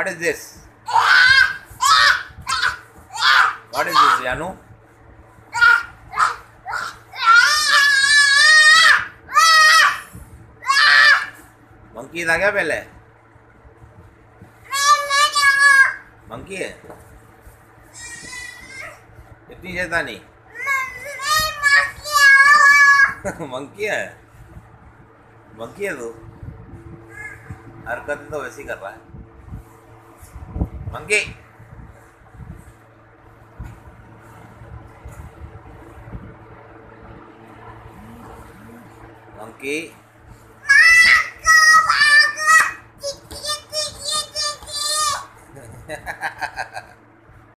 What is this? What is this, Janu? Monkey था क्या पहले? मंकी है? इतनी शैतानी। मंकी है? मंकी है तू? हरकत तो वैसी कर रहा है। Mangki. Mangki. Hahaha.